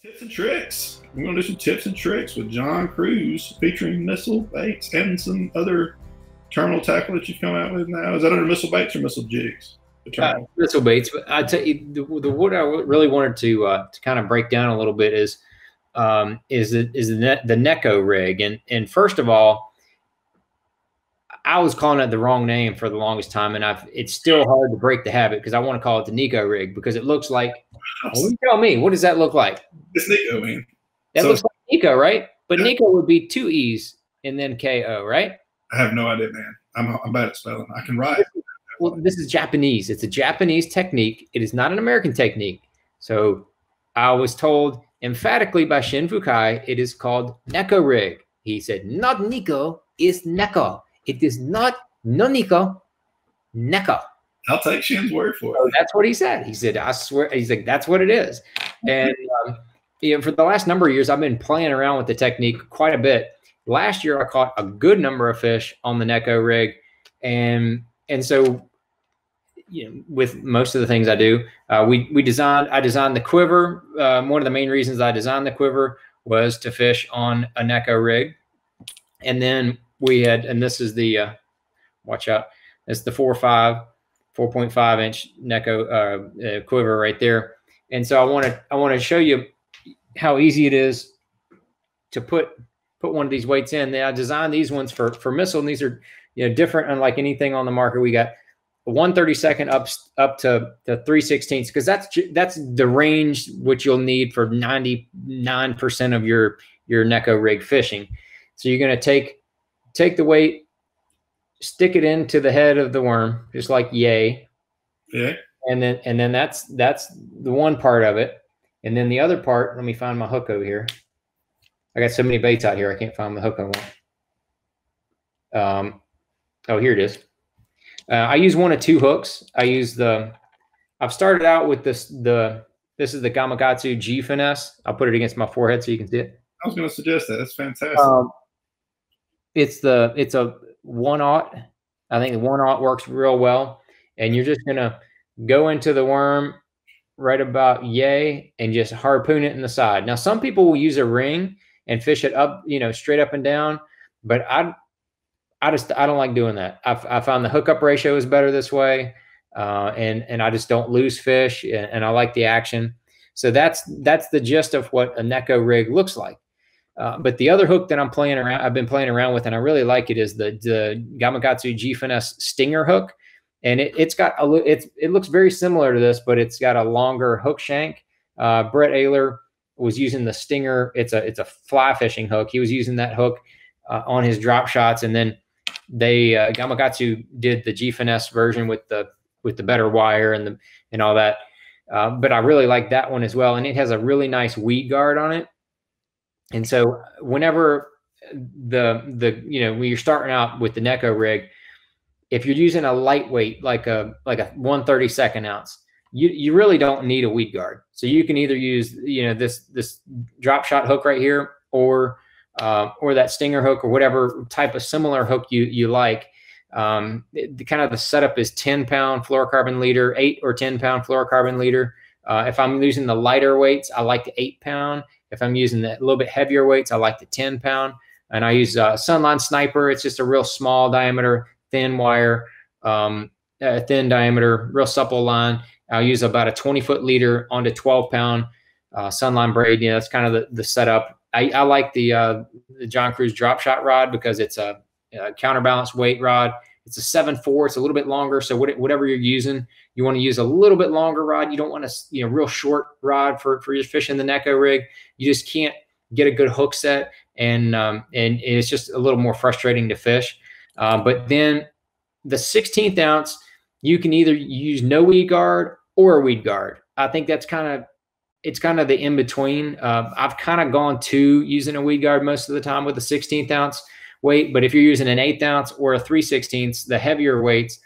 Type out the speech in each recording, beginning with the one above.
Tips and tricks. We're going to do some tips and tricks with John Crews featuring missile baits and some other terminal tackle that you've come out with now. Is that under missile baits or missile jigs? Uh, missile baits. But I tell you, the, the what I really wanted to uh, to kind of break down a little bit is um, is the, is the, the Neko rig. And and first of all, I was calling it the wrong name for the longest time, and I've it's still hard to break the habit because I want to call it the Nico rig because it looks like. Well, you tell me, what does that look like? It's Nico, man. That So- looks like Nico, right? But Nico would be two E's and then K O, right? I have no idea, man. I'm, I'm bad at spelling. I can write. Well, this is Japanese. It's a Japanese technique. It is not an American technique. So I was told emphatically by Shin Fukae, it is called Neko rig. He said, not Nico, it's Neko. It is not no Nico, Neko. I'll take Shin's word for So it. that's what he said. He said, I swear, he's like, that's what it is. And um, you know, for the last number of years, I've been playing around with the technique quite a bit. Last year, I caught a good number of fish on the Neko rig. And and so you know, with most of the things I do, uh, we we designed. I designed the quiver. Um, one of the main reasons I designed the quiver was to fish on a Neko rig, and then we had, and this is the uh, watch out. It's the four five, four point five inch Neko uh, uh, quiver right there. And so I want to I want to show you how easy it is to put put one of these weights in. Now I designed these ones for for missile, and these are you know different unlike anything on the market. We got a 132nd up up to the 316 because that's that's the range which you'll need for 99% of your your Neko rig fishing. So you're going to take take the weight, stick it into the head of the worm, just like yay, Yeah. and then and then that's that's the one part of it. And then the other part, let me find my hook over here. I got so many baits out here, I can't find the hook I want. Um, oh, here it is. Uh, I use one of two hooks. I use the. I've started out with this. The this is the Gamakatsu G finesse. I'll put it against my forehead so you can see it. I was going to suggest that. That's fantastic. Um, it's the it's a one aught. I think the one aught works real well, and you're just gonna go into the worm right about yay and just harpoon it in the side. Now, some people will use a ring and fish it up, you know, straight up and down, but I I just I don't like doing that. I, I found the hookup ratio is better this way, uh, and and I just don't lose fish, and, and I like the action. So that's that's the gist of what a Neko rig looks like. Uh, but the other hook that I'm playing around, I've been playing around with, and I really like it, is the the Gamakatsu G Finesse Stinger hook, and it, it's got a it's it looks very similar to this, but it's got a longer hook shank. Uh, Brent Ehrler was using the Stinger. It's a it's a fly fishing hook. He was using that hook uh, on his drop shots, and then they uh, Gamakatsu did the G Finesse version with the with the better wire and the and all that. Uh, but I really like that one as well, and it has a really nice weed guard on it. And so whenever the the you know when you're starting out with the Neko rig, if you're using a lightweight like a like a 132nd ounce, you you really don't need a weed guard. So you can either use you know this this drop shot hook right here or uh, or that stinger hook or whatever type of similar hook you you like. Um, it- the kind of the setup is 10 pound fluorocarbon leader, eight or 10 pound fluorocarbon leader. Uh, if I'm using the lighter weights, I like the eight pound. If I'm using a little bit heavier weights, I like the 10 pound. And I use uh, Sunline Sniper. It's just a real small diameter, thin wire, um, uh, thin diameter, real supple line. I'll use about a 20 foot leader onto 12 pound uh, Sunline braid. You know, that's kind of the, the setup. I, I like the, uh, the John Crews drop shot rod because it's a, a counterbalance weight rod. It's a seven four. It's a little bit longer. So what, whatever you're using, you want to use a little bit longer rod. You don't want to, you know, real short rod for for your fishing the Neko rig. You just can't get a good hook set, and um, and it's just a little more frustrating to fish. Uh, but then the 16th ounce, you can either use no weed guard or a weed guard. I think that's kind of it's kind of the in between. Uh, I've kind of gone to using a weed guard most of the time with the 16th ounce weight, but if you're using an eighth ounce or a three sixteenths, the heavier weights,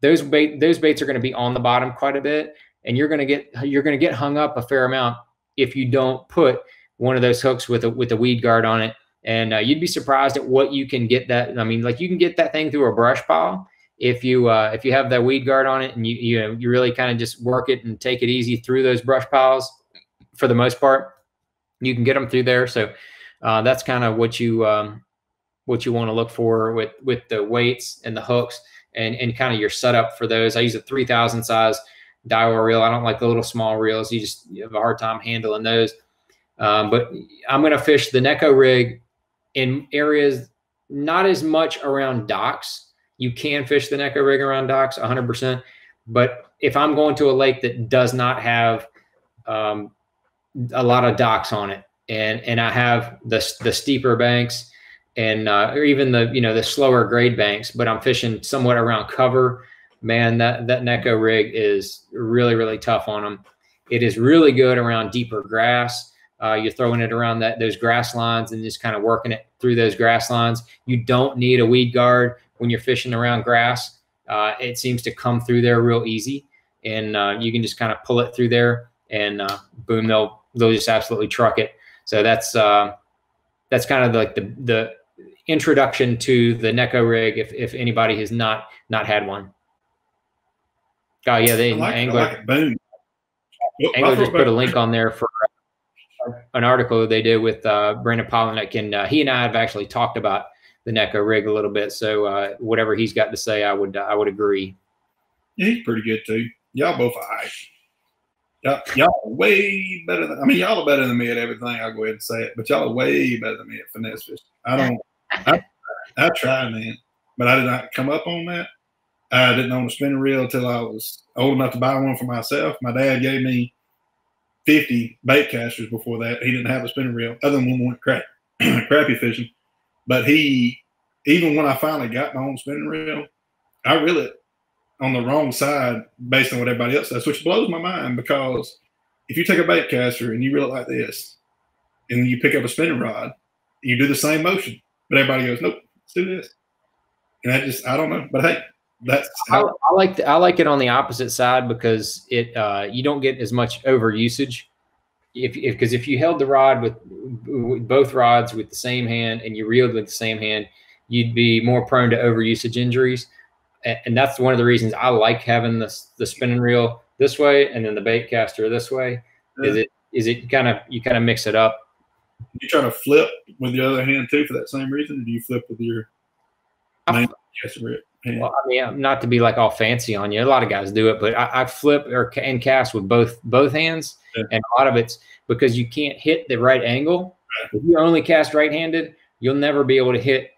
those bait those baits are going to be on the bottom quite a bit, and you're going to get you're going to get hung up a fair amount if you don't put one of those hooks with a with a weed guard on it. And uh, you'd be surprised at what you can get that. I mean, like you can get that thing through a brush pile if you uh, if you have that weed guard on it and you you know you really kind of just work it and take it easy through those brush piles for the most part. you can get them through there. So uh, that's kind of what you um, what you want to look for with with the weights and the hooks and and kind of your setup for those. I use a 3000 size Daiwa reel. I don't like the little small reels. You just you have a hard time handling those. Um, but I'm going to fish the Neko rig in areas not as much around docks. You can fish the Neko rig around docks 100%. But if I'm going to a lake that does not have um, a lot of docks on it, and and I have the the steeper banks and uh, or even the you know the slower grade banks, but I'm fishing somewhat around cover. Man, that that Neko rig is really really tough on them. It is really good around deeper grass. Uh, you're throwing it around that those grass lines and just kind of working it through those grass lines. You don't need a weed guard when you're fishing around grass. Uh, it seems to come through there real easy, and uh, you can just kind of pull it through there, and uh, boom, they'll they'll just absolutely truck it. So that's uh, that's kind of like the the introduction to the Neko rig if if anybody has not not had one. Oh yeah, they like, ANGLR like. Boom. ANGLR just put a link on there for uh, an article they did with uh, Brandon Palaniuk, and uh, he and I have actually talked about the Neko rig a little bit. So uh, whatever he's got to say, I would I would agree. Yeah, he's pretty good too. Y'all both all right. Y'all, y'all are way better than I mean, y'all are better than me at everything. I'll go ahead and say it, but y'all are way better than me at finesse fishing. I don't. I, I try, man, but I did not come up on that. I didn't own a spinning reel until I was old enough to buy one for myself. My dad gave me 50 bait casters before that. He didn't have a spinning reel other than we went crap, crappie fishing. But he, even when I finally got my own spinning reel, I reel it on the wrong side based on what everybody else does, which blows my mind because if you take a bait caster and you reel it like this, and you pick up a spinning rod, you do the same motion, but everybody goes, "Nope, let's do this." And I just, I don't know, but hey, that's I, how, I like the, I like it on the opposite side because it uh, you don't get as much over usage. If because if, you held the rod with, with both rods with the same hand and you reeled with the same hand, you'd be more prone to over usage injuries. And, and that's one of the reasons I like having the the spinning reel this way and then the bait caster this way. Is it is it kind of you kind of mix it up you try to flip with the other hand too for that same reason. Or do you flip with your I- main caster hand? Well, I mean, not to be like all fancy on you. A lot of guys do it, but I, I flip or and cast with both both hands, Yeah. and a lot of it's because you can't hit the right angle. If you only cast right-handed, you'll never be able to hit.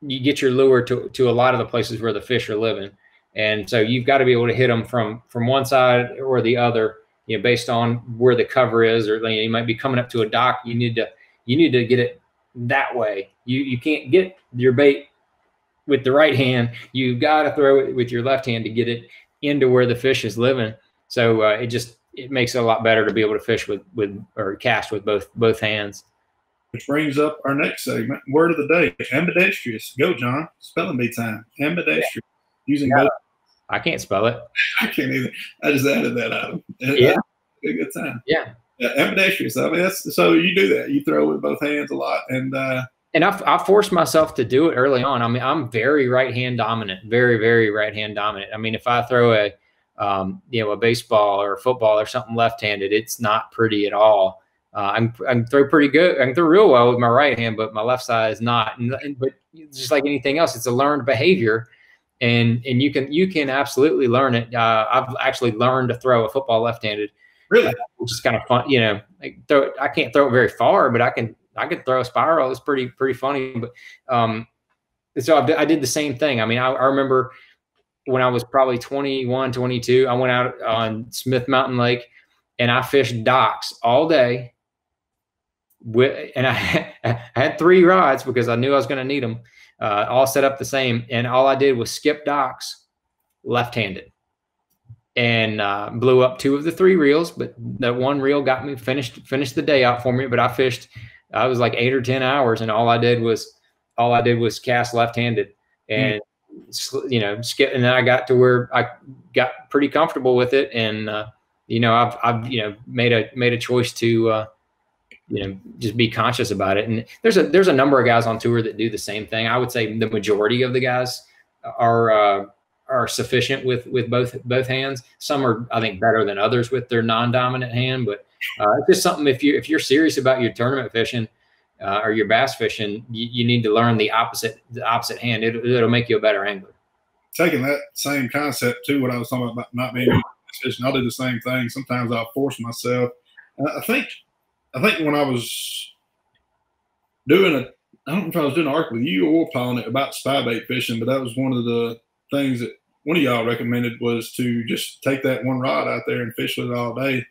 You get your lure to to a lot of the places where the fish are living, and so you've got to be able to hit them from from one side or the other. You know, based on where the cover is, or you, know, you might be coming up to a dock. You need to you need to get it that way. You you can't get your bait with the right hand. You've got to throw it with your left hand to get it into where the fish is living. So uh, it just it makes it a lot better to be able to fish with with or cast with both both hands. Which brings up our next segment, word of the day, ambidextrous. Go, John. Spelling bee time. Ambidextrous. Using Yeah. both. I can't spell it. I can't either. I just added that out. Yeah. A good time. Yeah. Yeah, ambidextrous. I mean, that's so you do that. You throw with both hands a lot, and uh, And I, I forced myself to do it early on. I mean, I'm very right hand dominant, very, very right hand dominant. I mean, if I throw a, um, you know, a baseball or a football or something left handed, it's not pretty at all. Uh, I'm, I can throw pretty good. I can throw real well with my right hand, but my left side is not. And, and- but just like anything else, it's a learned behavior, and and you can you can absolutely learn it. Uh, I've actually learned to throw a football left handed really, which is kind of fun. You know, like throw it, I can't throw it very far, but I can I could throw a spiral. It's pretty pretty funny. But um, so I, I did the same thing. I mean, I, I remember when I was probably 21, 22, I went out on Smith Mountain Lake and I fished docks all day. With and I, I had three rods because I knew I was going to need them, uh, all set up the same. And all I did was skip docks left-handed and uh, blew up two of the three reels. But that one reel got me finished finished the day out for me. But I fished, I was like eight or ten hours, and all I did was all I did was cast left-handed, and sl- you know skip. And then I got to where I got pretty comfortable with it, and uh, you know I've I've you know made a made a choice to. Uh, you know, just be conscious about it. And there's a there's a number of guys on tour that do the same thing. I would say the majority of the guys are uh, are sufficient with with both both hands. Some are, I think, better than others with their non-dominant hand. But uh, it's just something if you if you're serious about your tournament fishing uh, or your bass fishing, you, you, need to learn the opposite the opposite hand. It, it'll make you a better angler. Taking that same concept to what I was talking about not being fishing, I'll do the same thing. Sometimes I'll force myself. I think I think when I was doing a I don't know if I was doing an arc with you or Paul about spy bait fishing, but that was one of the things that one of y'all recommended was to just take that one rod out there and fish with it all day,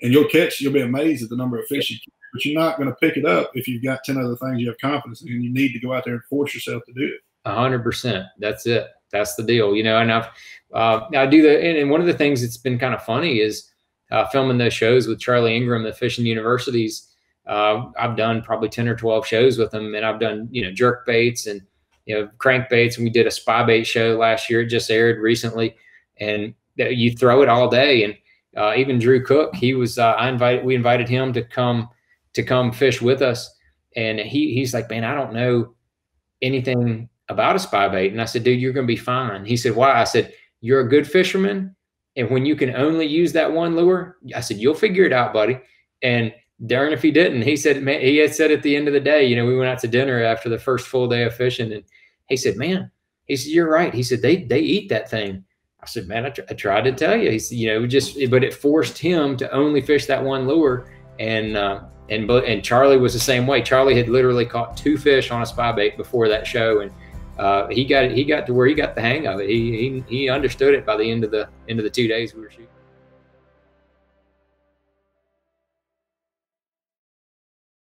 and you'll catch. You'll be amazed at the number of fish you catch. But you're not going to pick it up if you've got ten other things you have confidence in. And you need to go out there and force yourself to do it. A hundred percent. That's it. That's the deal. You know, and I've uh, I do the and, and one of the things that's been kind of funny is uh, filming those shows with Charlie Ingram, the fishing universities uh, I've done probably 10 or 12 shows with them and I've done, you know, jerk baits and, you know, crankbaits. And we did a spy bait show last year. It just aired recently. And you throw it all day. And uh, even Drew Cook, he was, uh, I invited, we invited him to come, to come fish with us. And he, he's like, man, I don't know anything about a spy bait. And I said, dude, you're going to be fine. He said, why? I said, you're a good fisherman. And when you can only use that one lure, I said, you'll figure it out, buddy. And darn if he didn't. He said, man, he had said at the end of the day, you know, we went out to dinner after the first full day of fishing, and he said, man, he said, you're right. He said, they they eat that thing. I said, man, I, tr- I tried to tell you. He said, you know, just, but it forced him to only fish that one lure, and uh, and and Charlie was the same way. Charlie had literally caught two fish on a spy bait before that show, and uh, he got he got to where he got the hang of it. He he he understood it by the end of the end of the two days we were shooting.